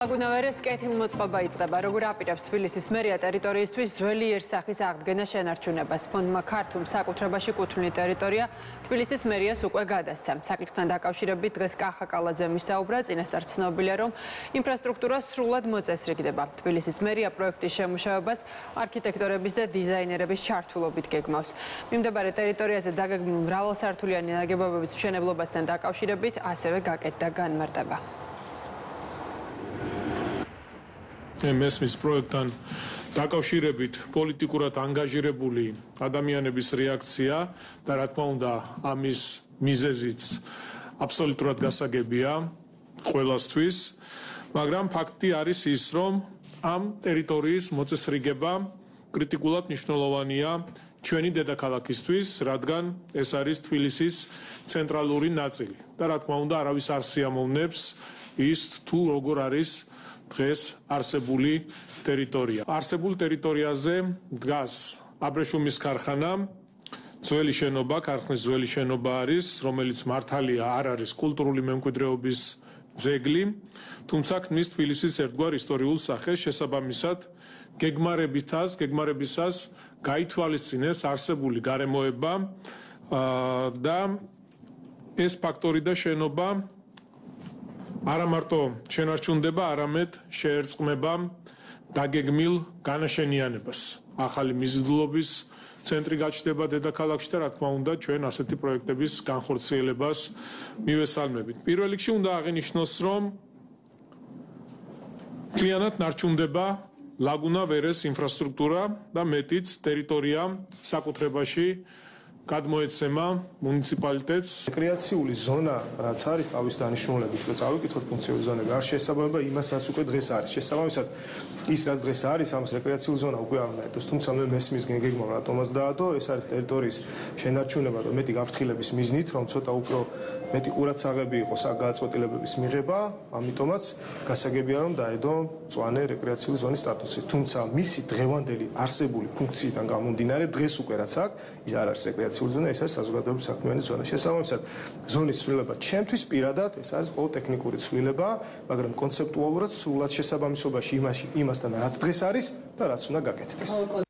ლაგუნავერის კეთილმოწყობა იწყება. როგორ აპირებს თბილისის მერია ტერიტორიისთვის ძველიერსახის აღდგენა შენარჩუნებას? ფონდმა ქართულ საკუთრებაში კუთვნილი ტერიტორია თბილისის მერიას უკვე გადასცა. საკითხთან დაკავშირებით დღეს კახაკალაძე მისაუბრა, წინასწარ ცნობილია, რომ ინფრასტრუქტურა სრულად მოწესრიგდება. თბილისის მერია პროექტის შემუშავებას არქიტექტორების და დიზაინერების ჩართულობით გეგმავს. მიმდებარე ტერიტორიაზე დაგეგმილ მრავალსართულიანი ნაგებობების მშენებლობასთან დაკავშირებით ასევე გაკეთდა განმარტება. მესმის პროექტთან დაკავშირებით პოლიტიკურად ანგაჟირებული ადამიანების რეაქცია და რა თქმა უნდა ამის მიზეზიც აბსოლუტურად გასაგებია ყველასთვის მაგრამ ფაქტი არის ის რომ ამ ტერიტორიის მოწესრიგება კრიტიკულად მნიშვნელოვანია ჩვენი დედაქალაქისთვის რადგან ეს არის თბილისის ცენტრალური ნაწილი. და რა თქმა უნდა არავის არ სიამოვნებს ის თუ როგორ არის დღეს არსებული ტერიტორია. არსებულ ტერიტორიაზე დგას აბრეშუმის ქარხანა, ძველი შენობა, ქარხნის ძველი შენობა არის, რომელიც მართალია არ არის კულტურული მემკვიდრეობის ძეგლი, თუმცა ქმნის თბილისის ერთგვარ ისტორიულ სახეს შესაბამისად გეგმარებითაც, გეგმარებისას გაითვალისწინეს არსებული გარემოება და ეს ფაქტორი და შენობა არა მარტო შენარჩუნდება, არამედ შეერწყმება დაგეგმილ განაშენიანებას. ახალი მიზიდულობის ცენტრი გაჩნდება დედაქალაქში და რა თქმა უნდა, ჩვენ ასეთი პროექტების განხორციელებას მივესალმებით. პირველ რიგში უნდა აღინიშნოს, რომ კლიანად ნარჩუნდება ლაგუნა ვერეს ინფრასტრუქტურა და მეტიც ტერიტორია საკუთრებაში გადმოეცემა მუნიციპალიტეტს. რეკრეაციული ზონა რაც არის თავის დანიშნულებით რომ წავიკითხოთ ფუნქციური ზონები არ შესაბამება იმას რაც უკვე დღეს არის. შესაბამისად ის რაც დღეს არის ამ რეკრეაციულ ზონა უკვე არ უნდა თუმცა მე მესმის გეგმა რატომაც დაადო ეს არის ტერიტორიის შენარჩუნება და მეტი გაფრთხილების მიზნით რომ ცოტა უფრო მეტი ყურადსაღები იყოს აქ გადაწყვეტილებების მიღება ამიტომაც გასაგებია რომ დაედო წვანე რეკრეაციული ზონის სტატუსი. თუმცა მისი დღევანდელი არსებული ფუნქციიდან გამომდინარე დღეს უკვე რაც აქვს ის არ არის რეკრეაციული რეკრეაციული ზონა, ეს არის საზოგადოების საქმიანი ზონა. შესაბამისად, ზონის ცვლილება ჩემთვის პირადად ეს არის ყოველ ტექნიკური ცვლილება, მაგრამ კონცეპტუალურად სრულად შესაბამისობაში იმასთან რაც დღეს არის და რაც უნდა გაკეთდეს.